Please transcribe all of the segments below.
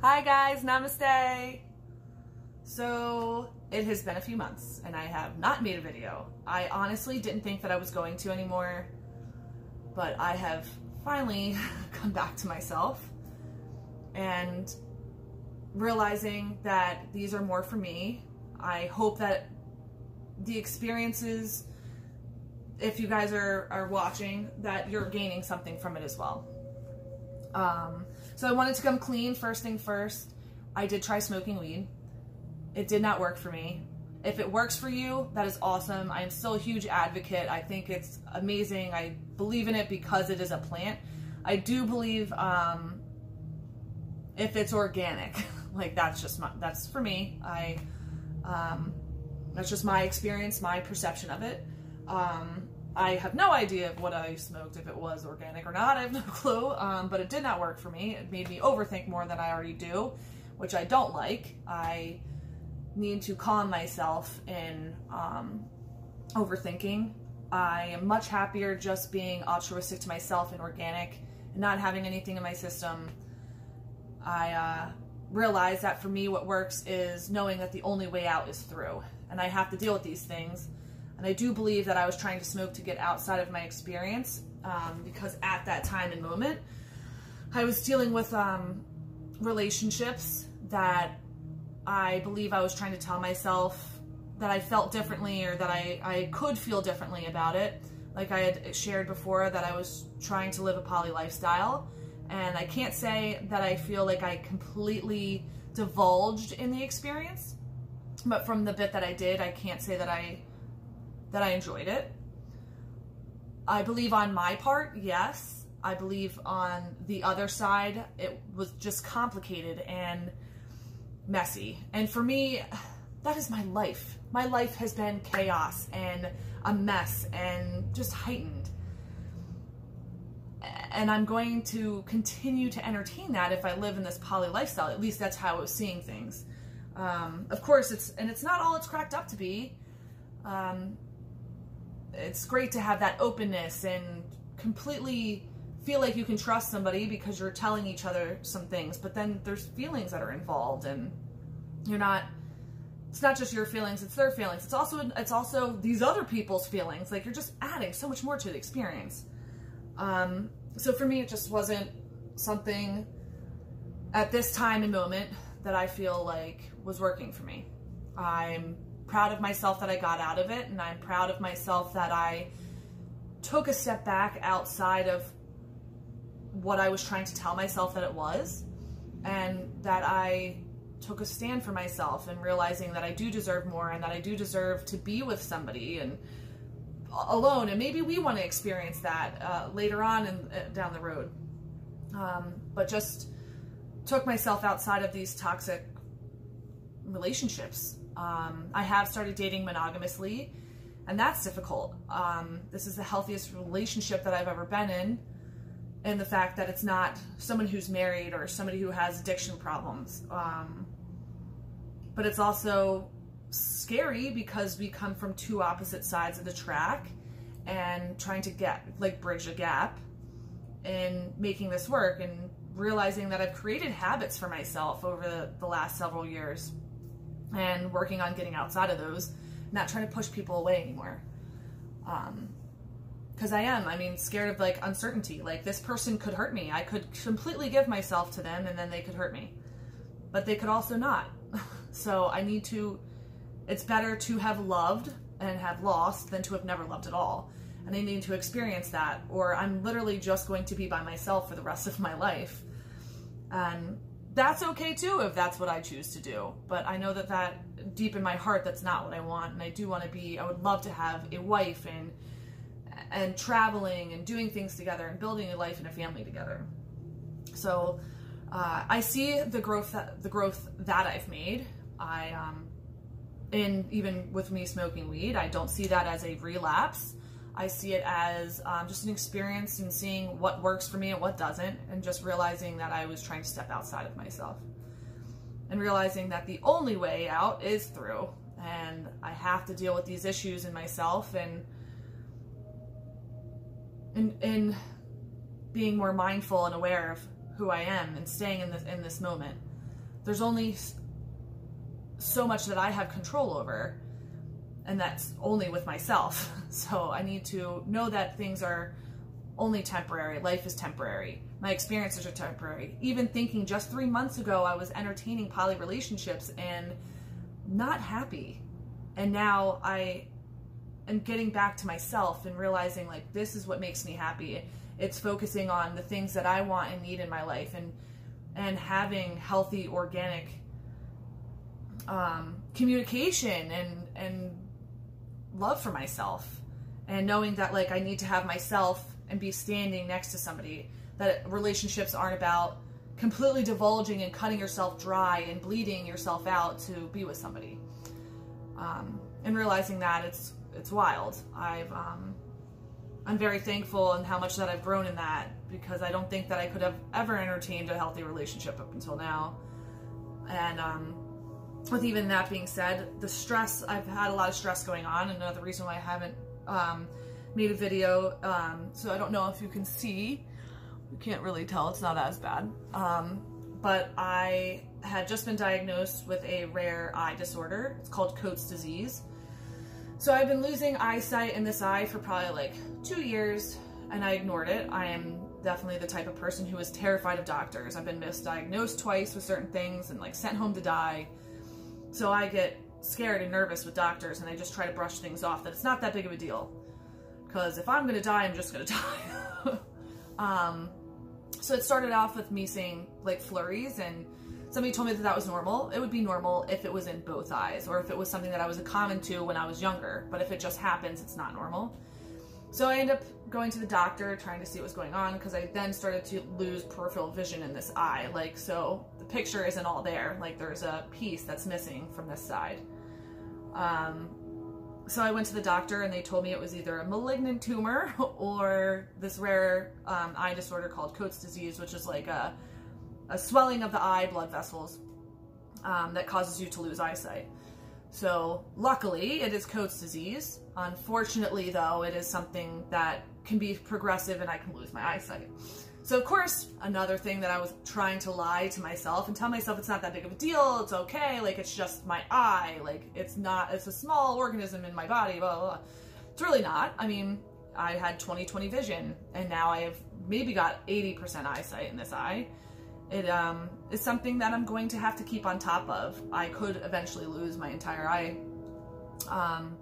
Hi guys, namaste. So it has been a few months and I have not made a video. I honestly didn't think that I was going to anymore, but I have finally come back to myself and realizing that these are more for me. I hope that the experiences, if you guys are, are watching, that you're gaining something from it as well. Um, so I wanted to come clean first thing first. I did try smoking weed. It did not work for me. If it works for you, that is awesome. I am still a huge advocate. I think it's amazing. I believe in it because it is a plant. I do believe um, if it's organic, like that's just my, that's for me. I um, that's just my experience, my perception of it. Um, I have no idea of what I smoked, if it was organic or not. I have no clue, um, but it did not work for me. It made me overthink more than I already do, which I don't like. I need to calm myself in um, overthinking. I am much happier just being altruistic to myself and organic and not having anything in my system. I uh, realize that for me, what works is knowing that the only way out is through, and I have to deal with these things and I do believe that I was trying to smoke to get outside of my experience um, because at that time and moment, I was dealing with um, relationships that I believe I was trying to tell myself that I felt differently or that I, I could feel differently about it. Like I had shared before that I was trying to live a poly lifestyle. And I can't say that I feel like I completely divulged in the experience. But from the bit that I did, I can't say that I that I enjoyed it. I believe on my part, yes. I believe on the other side, it was just complicated and messy. And for me, that is my life. My life has been chaos and a mess and just heightened. And I'm going to continue to entertain that if I live in this poly lifestyle. At least that's how I was seeing things. Um, of course, it's and it's not all it's cracked up to be. Um, it's great to have that openness and completely feel like you can trust somebody because you're telling each other some things but then there's feelings that are involved and you're not it's not just your feelings it's their feelings. It's also it's also these other people's feelings. Like you're just adding so much more to the experience. Um, so for me it just wasn't something at this time and moment that i feel like was working for me. I'm proud of myself that I got out of it, and I'm proud of myself that I took a step back outside of what I was trying to tell myself that it was, and that I took a stand for myself and realizing that I do deserve more and that I do deserve to be with somebody and alone. And maybe we want to experience that uh, later on and uh, down the road. Um, but just took myself outside of these toxic relationships um, I have started dating monogamously, and that's difficult. Um, this is the healthiest relationship that I've ever been in, and the fact that it's not someone who's married or somebody who has addiction problems. Um, but it's also scary because we come from two opposite sides of the track and trying to get like bridge a gap in making this work and realizing that I've created habits for myself over the, the last several years and working on getting outside of those, not trying to push people away anymore. Um, because I am, I mean, scared of like uncertainty. Like this person could hurt me. I could completely give myself to them and then they could hurt me. But they could also not. so I need to, it's better to have loved and have lost than to have never loved at all. And I need to experience that or I'm literally just going to be by myself for the rest of my life. And that's okay too if that's what I choose to do. But I know that that deep in my heart, that's not what I want. And I do want to be, I would love to have a wife and, and traveling and doing things together and building a life and a family together. So uh, I see the growth that, the growth that I've made. I, um, in even with me smoking weed, I don't see that as a relapse. I see it as um, just an experience and seeing what works for me and what doesn't, and just realizing that I was trying to step outside of myself. And realizing that the only way out is through, and I have to deal with these issues in myself and in, in being more mindful and aware of who I am and staying in this in this moment. there's only so much that I have control over, and that's only with myself. So I need to know that things are only temporary. Life is temporary. My experiences are temporary. Even thinking just three months ago, I was entertaining poly relationships and not happy. And now I am getting back to myself and realizing like this is what makes me happy. It's focusing on the things that I want and need in my life and and having healthy organic um, communication and and love for myself and knowing that like I need to have myself and be standing next to somebody that relationships aren't about completely divulging and cutting yourself dry and bleeding yourself out to be with somebody. Um, and realizing that it's it's wild. I've um, I'm very thankful and how much that I've grown in that because I don't think that I could have ever entertained a healthy relationship up until now. And um, with even that being said, the stress, I've had a lot of stress going on. Another reason why I haven't um, made a video. Um, so I don't know if you can see. You can't really tell. It's not as bad. Um, but I had just been diagnosed with a rare eye disorder. It's called Coats disease. So I've been losing eyesight in this eye for probably like two years and I ignored it. I am definitely the type of person who is terrified of doctors. I've been misdiagnosed twice with certain things and like sent home to die. So I get scared and nervous with doctors and I just try to brush things off that it's not that big of a deal. Because if I'm going to die, I'm just going to die. um, so it started off with me seeing like flurries and somebody told me that that was normal. It would be normal if it was in both eyes or if it was something that I was a common to when I was younger. But if it just happens, it's not normal. So I end up going to the doctor trying to see what's going on because I then started to lose peripheral vision in this eye. Like, so the picture isn't all there. Like, there's a piece that's missing from this side. Um, so I went to the doctor and they told me it was either a malignant tumor or this rare um, eye disorder called Coats disease, which is like a, a swelling of the eye blood vessels um, that causes you to lose eyesight. So luckily it is Coats disease. Unfortunately though, it is something that can be progressive and I can lose my eyesight. So of course, another thing that I was trying to lie to myself and tell myself it's not that big of a deal, it's okay, like it's just my eye, like it's not, it's a small organism in my body, blah, blah, blah. It's really not. I mean, I had 20/20 vision and now I have maybe got 80% eyesight in this eye. It um, is something that I'm going to have to keep on top of. I could eventually lose my entire eye. Um,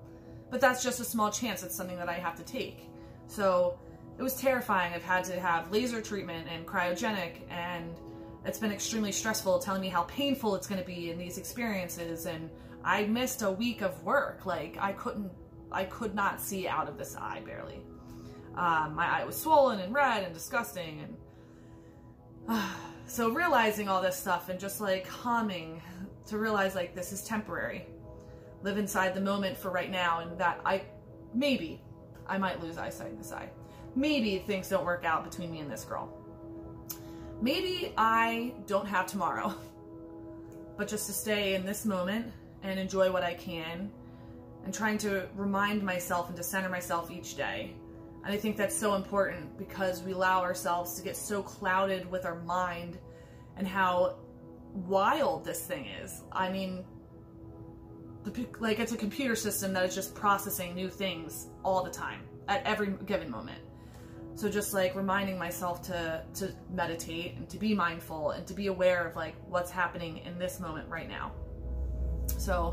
but that's just a small chance. It's something that I have to take. So it was terrifying. I've had to have laser treatment and cryogenic and it's been extremely stressful telling me how painful it's going to be in these experiences. And I missed a week of work. Like I couldn't, I could not see out of this eye barely. Um, my eye was swollen and red and disgusting. And uh, so realizing all this stuff and just like calming to realize like this is temporary. Live inside the moment for right now and that I, maybe, I might lose eyesight in this eye. Maybe things don't work out between me and this girl. Maybe I don't have tomorrow, but just to stay in this moment and enjoy what I can and trying to remind myself and to center myself each day and I think that's so important because we allow ourselves to get so clouded with our mind and how wild this thing is. I mean, the, like it's a computer system that is just processing new things all the time at every given moment. So just like reminding myself to to meditate and to be mindful and to be aware of like what's happening in this moment right now. So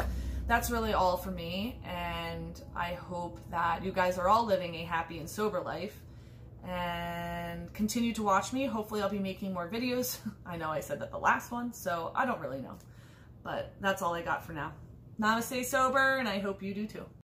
that's really all for me. And I hope that you guys are all living a happy and sober life and continue to watch me. Hopefully I'll be making more videos. I know I said that the last one, so I don't really know. But that's all I got for now. Namaste sober, and I hope you do too.